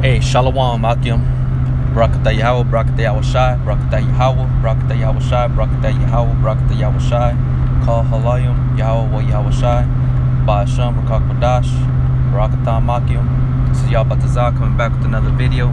Hey, Shalom Akim. Barakatah Yahweh, Barakatah Yahweh Shai, Barakatah Yahweh, Barakatah Yahweh Shai, Barakatah Yahweh, Barakatah Yahweh Shai, Kal Halayim, Yahweh wa Yahweh Shai, Ba'asham, Rakak Madash, Barakatah Makim. This is Yaibataza coming back with another video.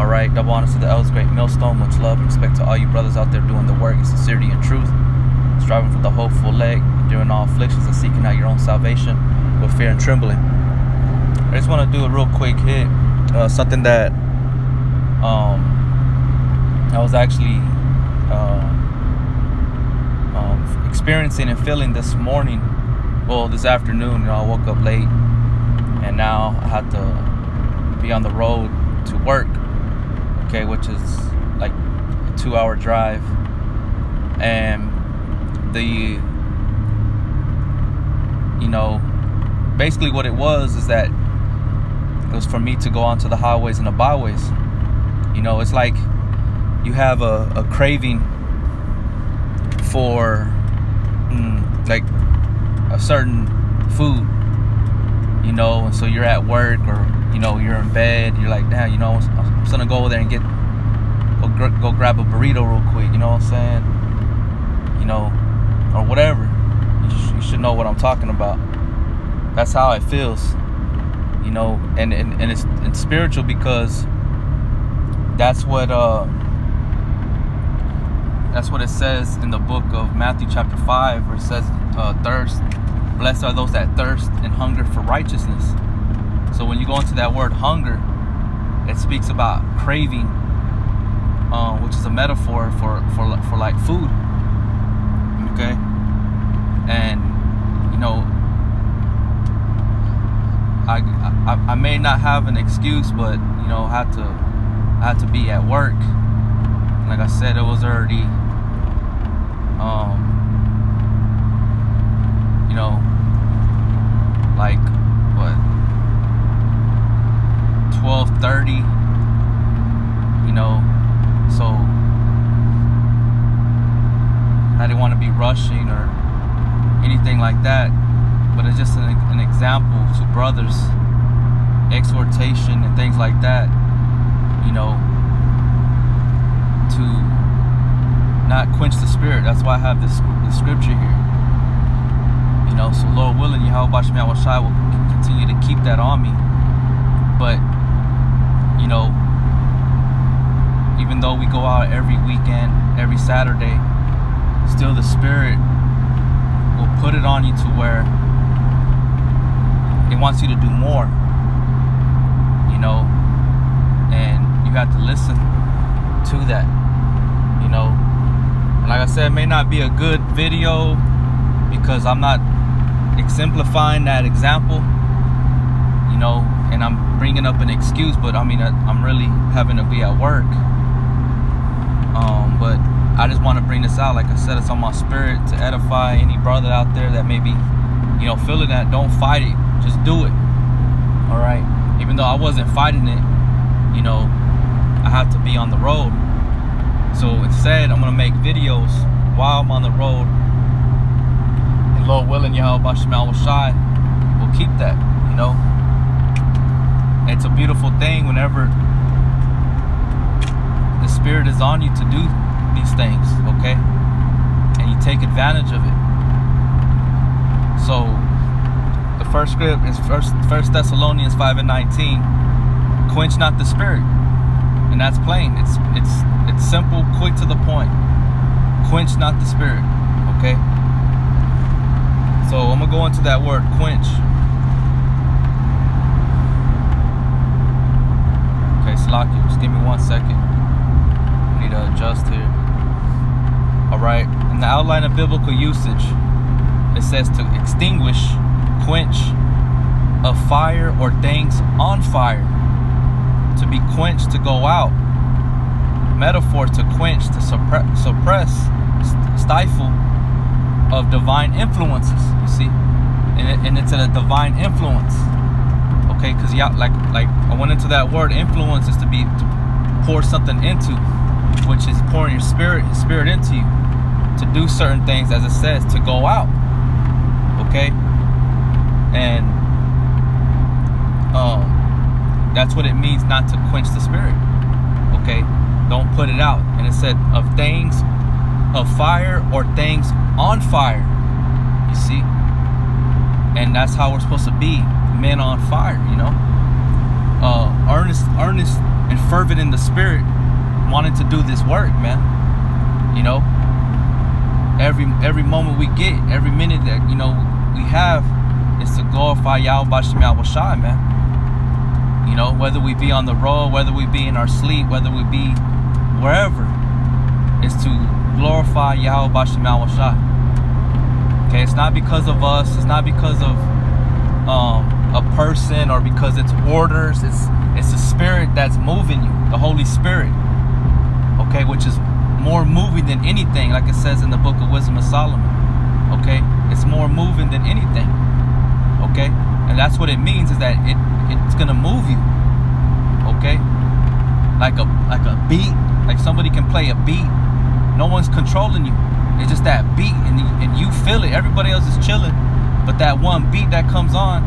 Alright, double honors to the L's Great Millstone. Much love and respect to all you brothers out there doing the work in sincerity and truth. Striving for the hopeful leg, enduring all afflictions and seeking out your own salvation with fear and trembling. I just want to do a real quick hit uh, something that um, I was actually uh, um, experiencing and feeling this morning. Well, this afternoon, you know, I woke up late, and now I had to be on the road to work. Okay, which is like a two-hour drive, and the you know basically what it was is that it was for me to go onto the highways and the byways. You know, it's like you have a, a craving for mm, like a certain food, you know, and so you're at work or you know you're in bed. You're like, damn, you know, I'm just gonna go over there and get go, go grab a burrito real quick. You know what I'm saying? You know, or whatever. You, sh you should know what I'm talking about. That's how it feels you know and and, and it's, it's spiritual because that's what uh that's what it says in the book of Matthew chapter 5 where it says uh, thirst blessed are those that thirst and hunger for righteousness. So when you go into that word hunger it speaks about craving uh, which is a metaphor for for for like food. Okay? And you know I, I, I may not have an excuse, but you know, I had to I had to be at work. Like I said, it was already um you know like what? 12:30 you know? So I didn't want to be rushing or anything like that but it's just an, an example to brothers, exhortation and things like that, you know, to not quench the spirit. That's why I have this, this scripture here. You know, so Lord willing, Yahweh Bashmi Awashai will continue to keep that on me. But, you know, even though we go out every weekend, every Saturday, still the spirit will put it on you to where it wants you to do more you know? And you have to listen to that you know? And like i said it may not be a good video because i'm not exemplifying that example you know? And i'm bringing up an excuse but i mean i'm really having to be at work. Um but i just want to bring this out. Like i said it's on my spirit to edify any brother out there that may be you know feeling that. Don't fight it just do it. All right. Even though I wasn't fighting it, you know, I have to be on the road. So instead, I'm gonna make videos while I'm on the road. And Lord willing, Yahweh Bashmal will shy. We'll keep that, you know. it's a beautiful thing whenever the spirit is on you to do these things, okay? And you take advantage of it. So first script is first first Thessalonians 5 and 19. Quench not the spirit. And that's plain. It's it's it's simple, quick to the point. Quench not the spirit. Okay? So I'm gonna go into that word quench. Okay, Slaki, just give me one second. I need to adjust here. Alright, in the outline of biblical usage, it says to extinguish quench a fire or things on fire. To be quenched, to go out. Metaphor to quench, to suppress, suppress stifle of divine influences, you see? And, it, and it's a divine influence. Okay, because yeah, like like I went into that word influence is to be to pour something into, which is pouring your spirit, spirit into you. To do certain things, as it says, to go out. Okay? And um that's what it means not to quench the spirit. Okay? Don't put it out. And it said of things of fire or things on fire. You see? And that's how we're supposed to be, men on fire, you know? Uh earnest earnest and fervent in the spirit, wanting to do this work, man. You know? Every every moment we get, every minute that, you know, we have is to glorify Yahweh Yahweh Shai, man. You know, whether we be on the road, whether we be in our sleep, whether we be wherever, is to glorify Yahweh Yahweh Shai. Okay, it's not because of us, it's not because of um, a person or because it's orders, it's it's the spirit that's moving you, the Holy Spirit. Okay, which is more moving than anything, like it says in the book of Wisdom of Solomon. Okay, it's more moving than anything. Okay, and that's what it means is that it it's gonna move you. Okay, like a like a beat, like somebody can play a beat. No one's controlling you. It's just that beat, and you, and you feel it. Everybody else is chilling, but that one beat that comes on,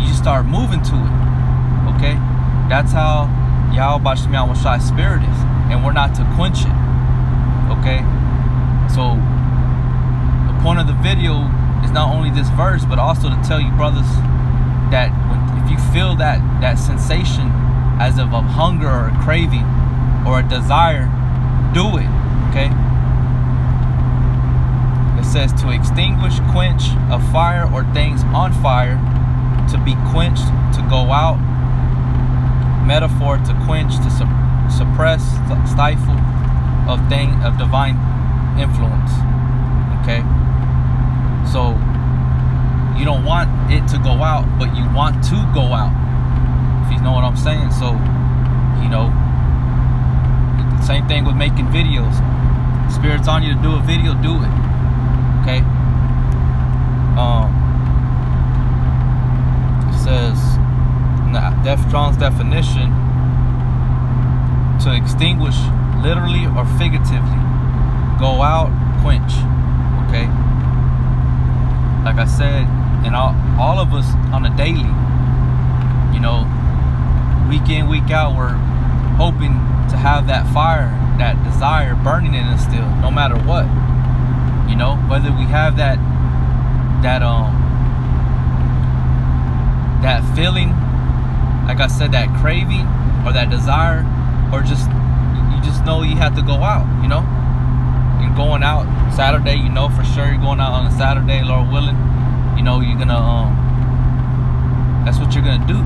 you just start moving to it. Okay, that's how Yahweh Bashem Yahweh Shai spirit is, and we're not to quench it. Okay, so point of the video is not only this verse, but also to tell you, brothers, that if you feel that that sensation as of a hunger or a craving or a desire, do it. Okay. It says to extinguish, quench a fire or things on fire, to be quenched, to go out. Metaphor to quench, to su suppress, stifle of thing of divine influence. Okay. So you don't want it to go out, but you want to go out. If you know what I'm saying. So, you know, same thing with making videos. Spirit's on you to do a video, do it. Okay. Um, it says the Def Strong's definition to extinguish literally or figuratively, go out, quench. Okay. Like I said, and all, all of us on a daily, you know, week in, week out, we're hoping to have that fire, that desire burning in us still, no matter what. You know, whether we have that that um that feeling, like I said, that craving or that desire, or just you just know you have to go out, you know? You're going out Saturday, you know for sure you're going out on a Saturday, Lord willing. You know you're gonna um that's what you're gonna do.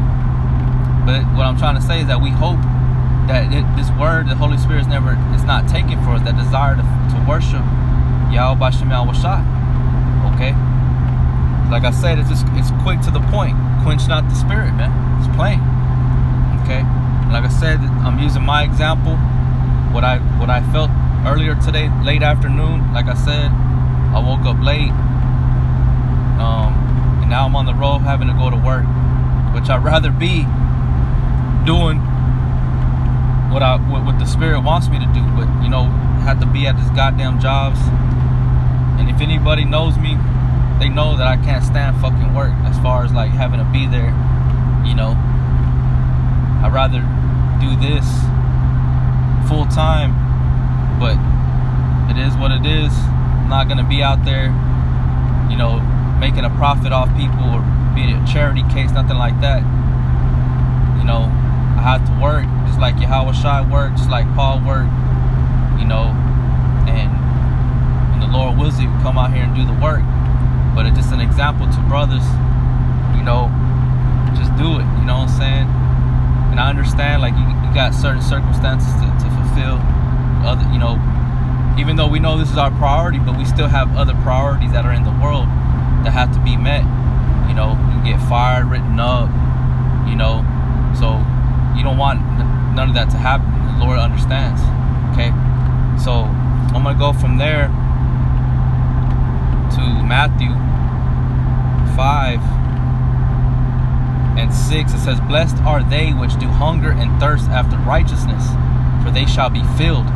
But what i'm trying to say is that we hope that it, this word the holy spirit is never it's not taken for us that desire to, to worship Yahweh Bashem Shai. okay? Like i said it's just it's quick to the point. Quench not the spirit man. It's plain okay? Like i said i'm using my example what i what i felt earlier today late afternoon like i said i woke up late um, and now I'm on the road having to go to work, which I'd rather be doing what I what, what the spirit wants me to do. But you know, have to be at this goddamn jobs. And if anybody knows me, they know that I can't stand fucking work. As far as like having to be there, you know, I'd rather do this full time. But it is what it is. I'm not gonna be out there, you know, making a profit off people or being a charity case, nothing like that. You know, I have to work just like Yahweh Shai worked, just like Paul worked, you know, and, and the Lord wills you come out here and do the work. But it's just an example to brothers, you know, just do it, you know what I'm saying? And I understand like you, you got certain circumstances to, to fulfill other, you know, even though we know this is our priority, but we still have other priorities that are in the world that have to be met. You know, you get fired, written up, you know. So you don't want none of that to happen. The Lord understands. Okay. So I'm gonna go from there to Matthew 5 and 6. It says, Blessed are they which do hunger and thirst after righteousness, for they shall be filled.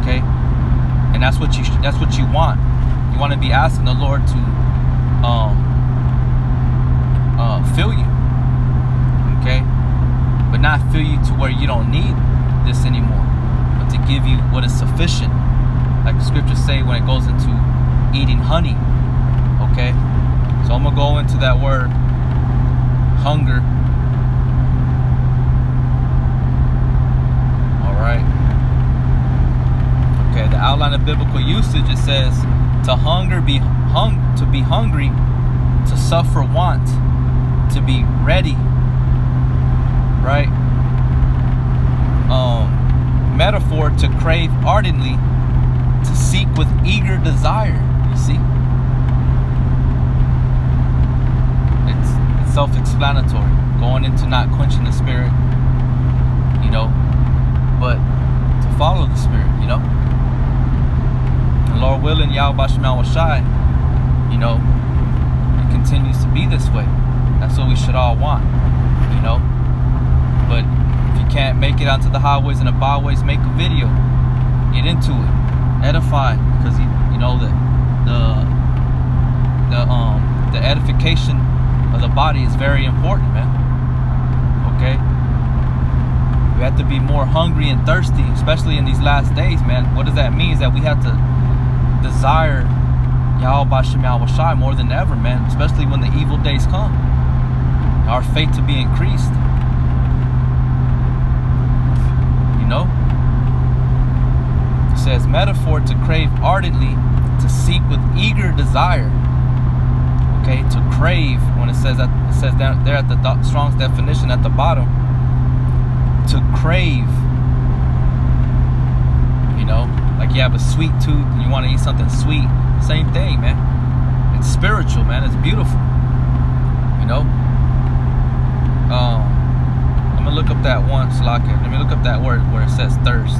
Okay? And that's what you that's what you want. You want to be asking the Lord to um, uh, fill you. Okay? but not fill you to where you don't need this anymore, but to give you what is sufficient. Like the scriptures say when it goes into eating honey. Okay? So I'm gonna go into that word hunger. Alright. Okay, the outline of biblical usage it says to hunger be hung to be hungry, to suffer want, to be ready. Right? Um metaphor to crave ardently, to seek with eager desire. You see? It's, it's self-explanatory. Going into not quenching the spirit, you know, but to follow the spirit, you know. Lord willing, Yahweh Shai, you know, it continues to be this way. That's what we should all want, you know. But if you can't make it onto the highways and the byways, make a video. Get into it. Edify. Because you, you know that the the um the edification of the body is very important, man. Okay? We have to be more hungry and thirsty, especially in these last days, man. What does that mean? Is that we have to desire Y'all Yahweh Shem Shai more than ever, man. Especially when the evil days come. Our faith to be increased. You know? It says metaphor to crave ardently, to seek with eager desire. Okay, to crave when it says that it says down there at the Strong's definition at the bottom. To crave. You know, like you have a sweet tooth and you want to eat something sweet. Same thing, man. It's spiritual, man. It's beautiful. You know. Um, I'm gonna look up that one slot. Let me look up that word where it says thirst.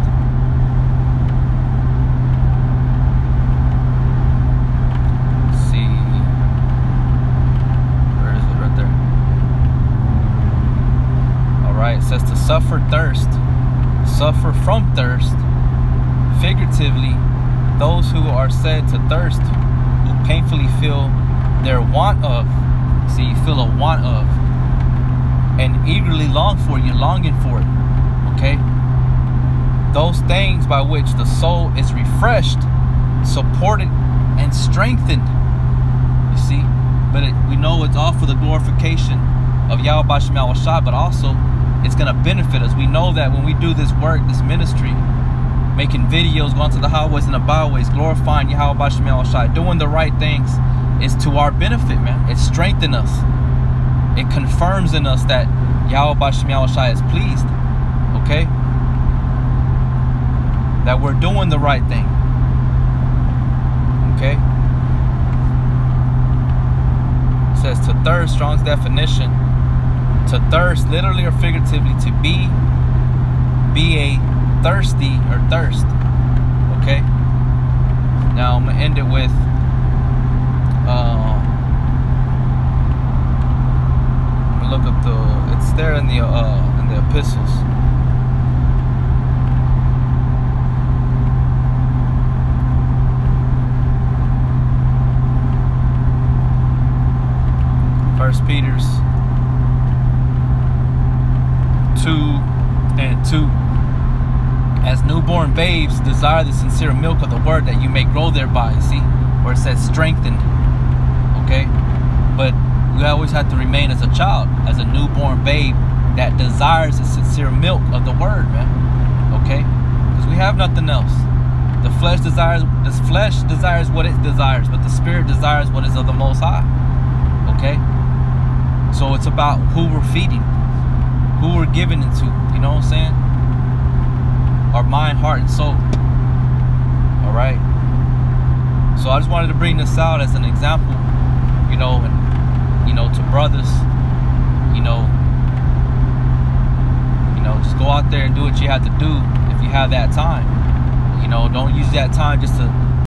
See. Where is it right there? Alright, it says to suffer thirst, suffer from thirst. Figuratively, those who are said to thirst who painfully feel their want of. See, feel a want of. And eagerly long for you, longing for it. Okay? Those things by which the soul is refreshed, supported, and strengthened. You see? But it, we know it's all for the glorification of Yahweh Shai, but also it's going to benefit us. We know that when we do this work, this ministry, making videos, going to the highways and the byways, glorifying Yahweh Shem Shai, doing the right things is to our benefit, man. It strengthens us. It confirms in us that Yahweh Shem Shai is pleased. Okay? That we're doing the right thing. Okay? It says to third Strong's definition to thirst, literally or figuratively, to be, be a thirsty or thirst. Okay. Now I'm gonna end it with. Uh, look up the. It's there in the uh, in the epistles. First Peter's 2 and 2. As newborn babes, desire the sincere milk of the word that you may grow thereby. See, where it says strengthened. Okay? But we always have to remain as a child, as a newborn babe that desires the sincere milk of the word, man. Okay? Because we have nothing else. The flesh desires the flesh desires what it desires, but the spirit desires what is of the most high. Okay? So it's about who we're feeding who we're giving it to. You know what I'm saying? Our mind, heart, and soul. All right. So I just wanted to bring this out as an example, you know, and you know, to brothers, you know, you know, just go out there and do what you have to do if you have that time. You know, don't use that time just to